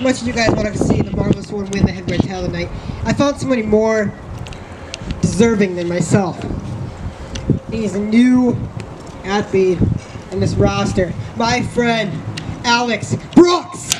much as you guys want to see the marvelous one win the heavyweight title tonight, I found somebody more deserving than myself. He's a new athlete in this roster. My friend, Alex Brookes.